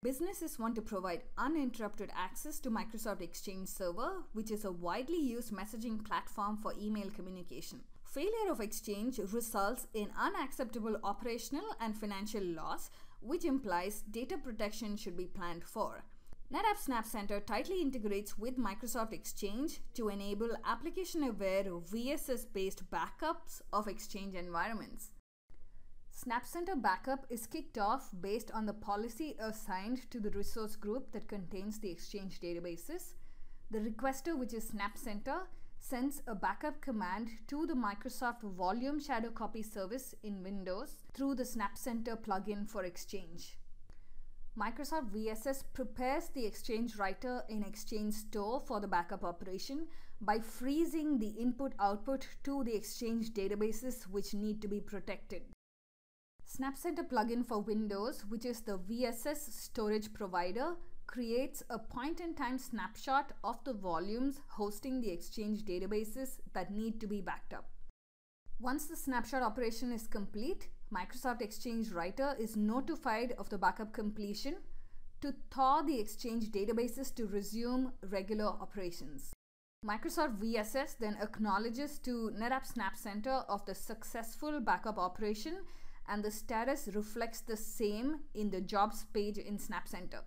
Businesses want to provide uninterrupted access to Microsoft Exchange Server, which is a widely used messaging platform for email communication. Failure of Exchange results in unacceptable operational and financial loss, which implies data protection should be planned for. NetApp SnapCenter tightly integrates with Microsoft Exchange to enable application aware VSS based backups of Exchange environments. SnapCenter backup is kicked off based on the policy assigned to the resource group that contains the Exchange databases. The requester, which is SnapCenter, sends a backup command to the Microsoft Volume Shadow Copy service in Windows through the SnapCenter plugin for Exchange. Microsoft VSS prepares the Exchange writer in Exchange Store for the backup operation by freezing the input output to the Exchange databases which need to be protected. SnapCenter plugin for Windows, which is the VSS storage provider, creates a point-in-time snapshot of the volumes hosting the Exchange databases that need to be backed up. Once the snapshot operation is complete, Microsoft Exchange Writer is notified of the backup completion to thaw the Exchange databases to resume regular operations. Microsoft VSS then acknowledges to NetApp SnapCenter of the successful backup operation and the status reflects the same in the jobs page in SnapCenter.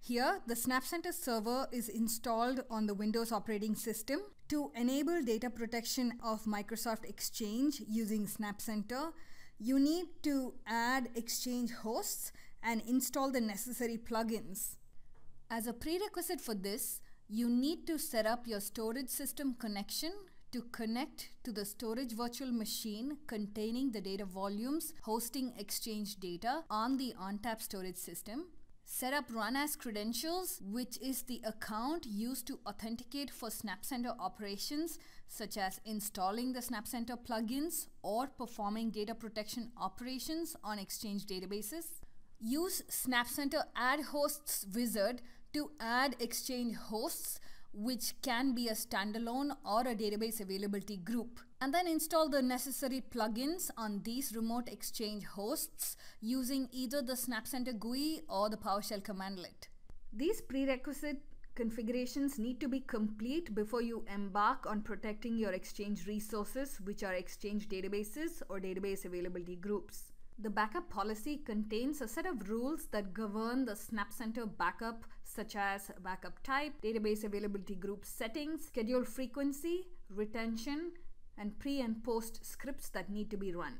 Here, the SnapCenter server is installed on the Windows operating system. To enable data protection of Microsoft Exchange using SnapCenter, you need to add Exchange hosts and install the necessary plugins. As a prerequisite for this, you need to set up your storage system connection to connect to the storage virtual machine containing the data volumes hosting Exchange data on the ONTAP storage system. Set up run as credentials, which is the account used to authenticate for SnapCenter operations, such as installing the SnapCenter plugins or performing data protection operations on Exchange databases. Use SnapCenter add hosts wizard to add Exchange hosts which can be a standalone or a database availability group. And then install the necessary plugins on these remote exchange hosts using either the SnapCenter GUI or the PowerShell commandlet. These prerequisite configurations need to be complete before you embark on protecting your Exchange resources, which are Exchange databases or database availability groups. The backup policy contains a set of rules that govern the SnapCenter backup, such as backup type, database availability group settings, schedule frequency, retention, and pre and post scripts that need to be run.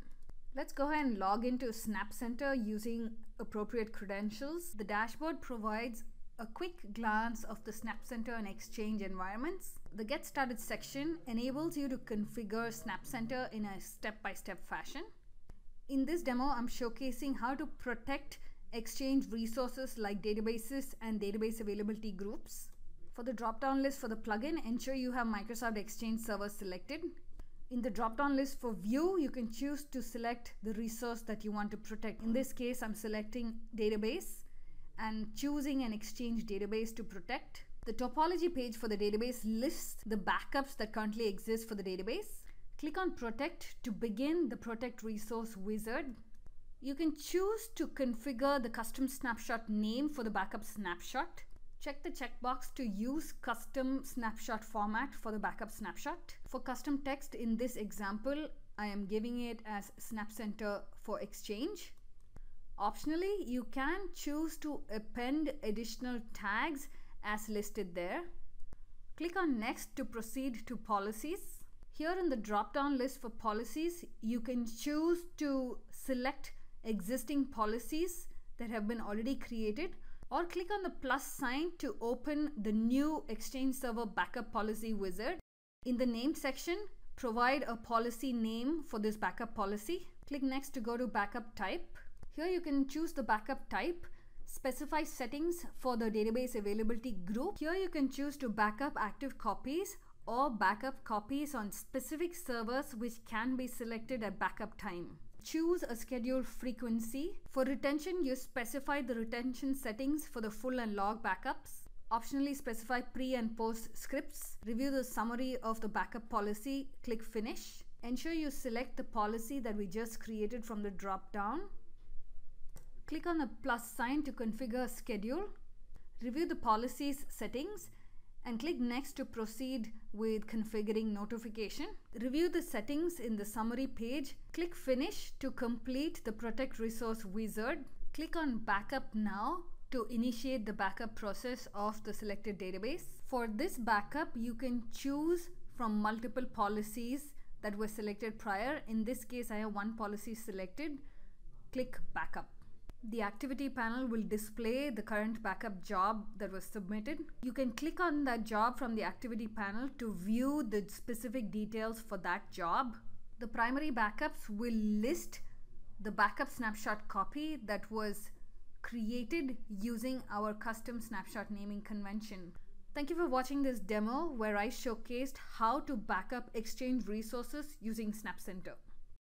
Let's go ahead and log into SnapCenter using appropriate credentials. The dashboard provides a quick glance of the SnapCenter and Exchange environments. The Get Started section enables you to configure SnapCenter in a step-by-step -step fashion. In this demo, I'm showcasing how to protect Exchange resources like databases and database availability groups. For the drop-down list for the plugin, ensure you have Microsoft Exchange Server selected. In the drop-down list for view, you can choose to select the resource that you want to protect. In this case, I'm selecting database and choosing an Exchange database to protect. The topology page for the database lists the backups that currently exist for the database. Click on Protect to begin the Protect Resource wizard. You can choose to configure the custom snapshot name for the backup snapshot. Check the checkbox to use custom snapshot format for the backup snapshot. For custom text in this example, I am giving it as SnapCenter for Exchange. Optionally, you can choose to append additional tags as listed there. Click on Next to proceed to Policies. Here in the drop down list for policies, you can choose to select existing policies that have been already created or click on the plus sign to open the new Exchange Server Backup Policy Wizard. In the name section, provide a policy name for this backup policy. Click next to go to backup type. Here you can choose the backup type specify settings for the database availability group. Here you can choose to backup active copies or backup copies on specific servers which can be selected at backup time. Choose a scheduled frequency. For retention, you specify the retention settings for the full and log backups. Optionally specify pre and post scripts. Review the summary of the backup policy. Click Finish. Ensure you select the policy that we just created from the drop down. Click on the plus sign to configure a schedule. Review the policies settings and click next to proceed with configuring notification. Review the settings in the summary page. Click finish to complete the protect resource wizard. Click on backup now to initiate the backup process of the selected database. For this backup, you can choose from multiple policies that were selected prior. In this case, I have one policy selected. Click backup. The activity panel will display the current backup job that was submitted. You can click on that job from the activity panel to view the specific details for that job. The primary backups will list the backup snapshot copy that was created using our custom snapshot naming convention. Thank you for watching this demo where I showcased how to backup Exchange resources using SnapCenter.